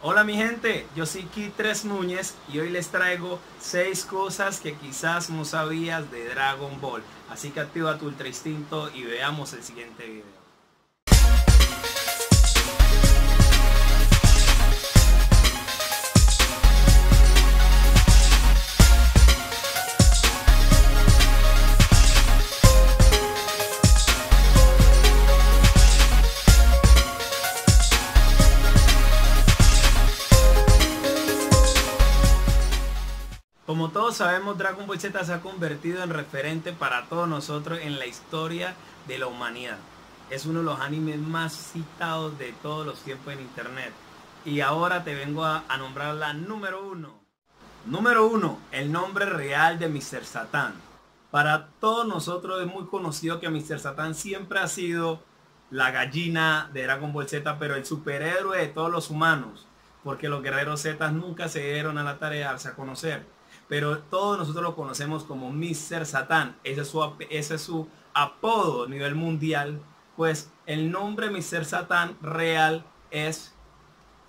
Hola mi gente, yo soy 3 Núñez y hoy les traigo 6 cosas que quizás no sabías de Dragon Ball. Así que activa tu ultra instinto y veamos el siguiente video. Todos sabemos, Dragon Ball Z se ha convertido en referente para todos nosotros en la historia de la humanidad. Es uno de los animes más citados de todos los tiempos en internet. Y ahora te vengo a, a nombrar la número uno. Número uno, el nombre real de Mr. Satan. Para todos nosotros es muy conocido que Mr. Satan siempre ha sido la gallina de Dragon Ball Z, pero el superhéroe de todos los humanos. Porque los guerreros Z nunca se dieron a la tarea de darse a conocer pero todos nosotros lo conocemos como Mr. Satan. Ese es su, ese es su apodo a nivel mundial. Pues el nombre Mr. Satan real es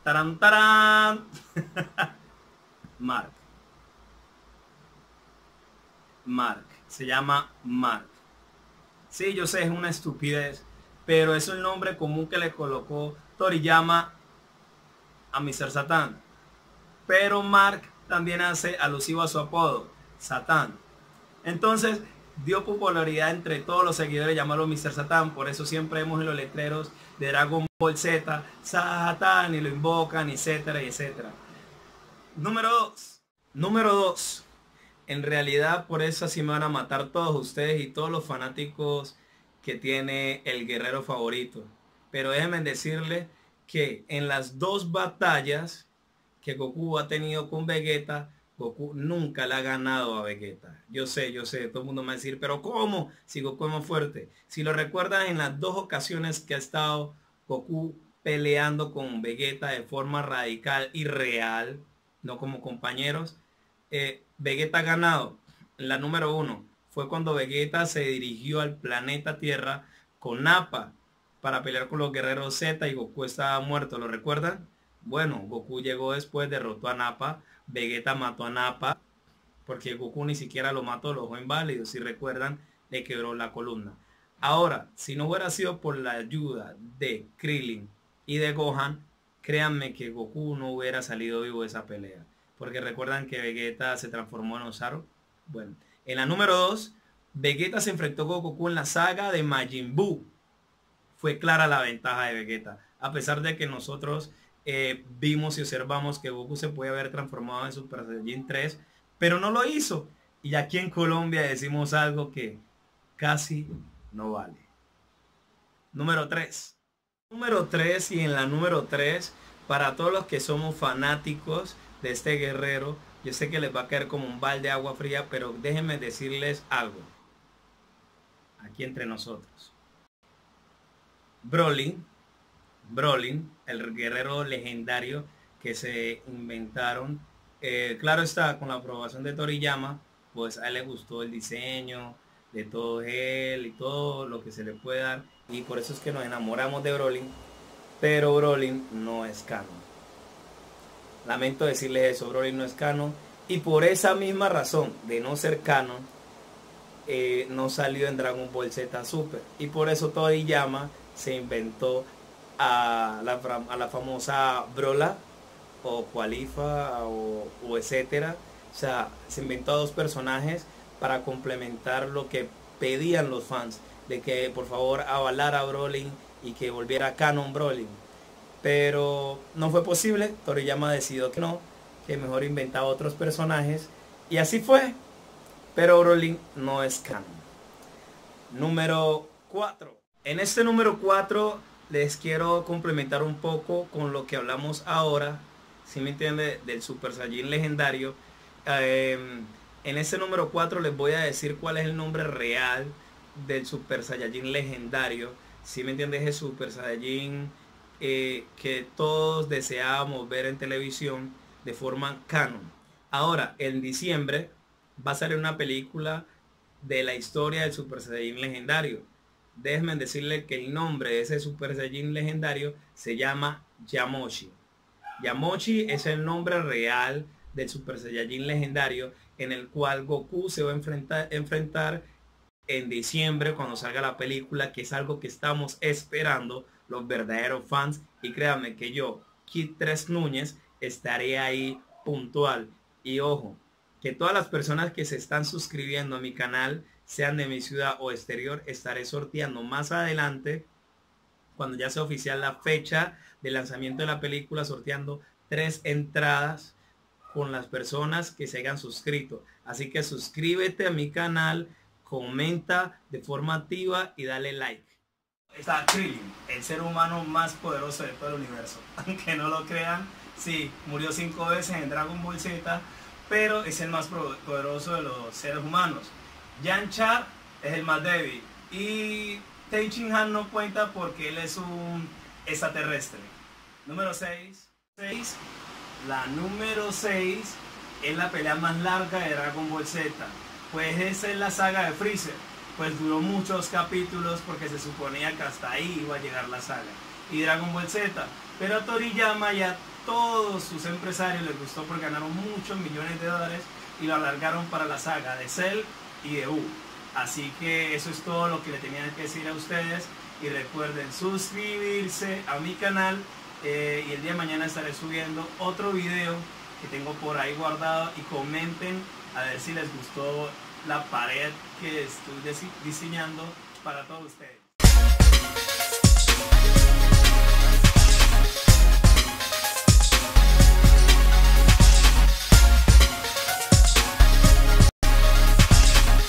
taran taran Mark. Mark. Se llama Mark. Sí, yo sé, es una estupidez. Pero es el nombre común que le colocó Toriyama a Mr. Satan. Pero Mark también hace alusivo a su apodo, Satán. Entonces, dio popularidad entre todos los seguidores llamarlo Mr. Satán, por eso siempre vemos en los letreros de Dragon Ball Z, Satán, y lo invocan, etcétera, etcétera. Número 2. Número 2. En realidad, por eso así me van a matar todos ustedes y todos los fanáticos que tiene el guerrero favorito. Pero déjenme decirles que en las dos batallas que Goku ha tenido con Vegeta, Goku nunca le ha ganado a Vegeta. Yo sé, yo sé, todo el mundo me va a decir, pero ¿cómo? Si Goku es más fuerte. Si lo recuerdan en las dos ocasiones que ha estado Goku peleando con Vegeta de forma radical y real, no como compañeros, eh, Vegeta ha ganado. La número uno fue cuando Vegeta se dirigió al planeta Tierra con Nappa para pelear con los guerreros Z y Goku estaba muerto, ¿lo recuerdan? Bueno, Goku llegó después, derrotó a Nappa, Vegeta mató a Nappa, porque Goku ni siquiera lo mató, lo dejó inválido, si recuerdan, le quebró la columna. Ahora, si no hubiera sido por la ayuda de Krillin y de Gohan, créanme que Goku no hubiera salido vivo de esa pelea. Porque recuerdan que Vegeta se transformó en Osaru. Bueno, en la número 2, Vegeta se enfrentó con Goku en la saga de Majin Buu. Fue clara la ventaja de Vegeta. A pesar de que nosotros eh, vimos y observamos que Goku se puede haber transformado en Super Saiyajin 3, pero no lo hizo. Y aquí en Colombia decimos algo que casi no vale. Número 3. Número 3 y en la número 3, para todos los que somos fanáticos de este guerrero, yo sé que les va a caer como un balde de agua fría, pero déjenme decirles algo. Aquí entre nosotros. Broly Brolin, el guerrero legendario que se inventaron. Eh, claro está, con la aprobación de Toriyama, pues a él le gustó el diseño de todo él y todo lo que se le puede dar. Y por eso es que nos enamoramos de Brolin. Pero Brolin no es canon. Lamento decirles eso, Brolin no es canon. Y por esa misma razón de no ser canon, eh, no salió en Dragon Ball Z Super. Y por eso Toriyama se inventó a la, famosa Brola o Qualifa o, o, etcétera. O sea, se inventó dos personajes para complementar lo que pedían los fans de que por favor avalara a Brolin y que volviera canon Brolin. Pero no fue posible, Toriyama decidió que no, que mejor inventaba otros personajes y así fue. Pero Brolin no es canon. Número 4. En este número 4 les quiero complementar un poco con lo que hablamos ahora, si me entiende, del Super Saiyan legendario. Em, en este número 4 les voy a decir cuál es el nombre real del Super Saiyajin legendario. Si me entiendes, es Super Saiyajin eh, que todos deseábamos ver en televisión de forma canon. Ahora, en diciembre va a salir una película de la historia del Super Saiyajin legendario déjenme decirle que el nombre de ese Super Saiyajin legendario se llama Yamoshi. Yamochi es el nombre real del Super Saiyajin legendario en el cual Goku se va a enfrentar, enfrentar en diciembre cuando salga la película, que es algo que estamos esperando los verdaderos fans. Y créanme que yo, Kit 3 Núñez, estaré ahí puntual. Y ojo, que todas las personas que se están suscribiendo a mi canal, sean de mi ciudad o exterior, estaré sorteando más adelante, cuando ya sea oficial la fecha de lanzamiento de la película, sorteando tres entradas con las personas que se hayan suscrito. Así que suscríbete a mi canal, comenta de forma activa y dale like. Está Krillin, el ser humano más poderoso de todo el universo. Aunque no lo crean, sí, murió cinco veces en Dragon Ball Z, pero es el más poderoso de los seres humanos. Yancha es el más débil. Y Teichin Han no cuenta porque él es un extraterrestre. Número 6. 6. La número 6 es la pelea más larga de Dragon Ball Z. Pues esa es la saga de Freezer. Pues duró muchos capítulos porque se suponía que hasta ahí iba a llegar la saga. Y Dragon Ball Z. Pero a Toriyama y a todos sus empresarios les gustó porque ganaron muchos millones de dólares y lo alargaron para la saga de Cell y de U. Así que eso es todo lo que le tenía que decir a ustedes. Y recuerden suscribirse a mi canal. Eh, y el día de mañana estaré subiendo otro video que tengo por ahí guardado. Y comenten a ver si les gustó la pared que estoy diseñando para todos ustedes.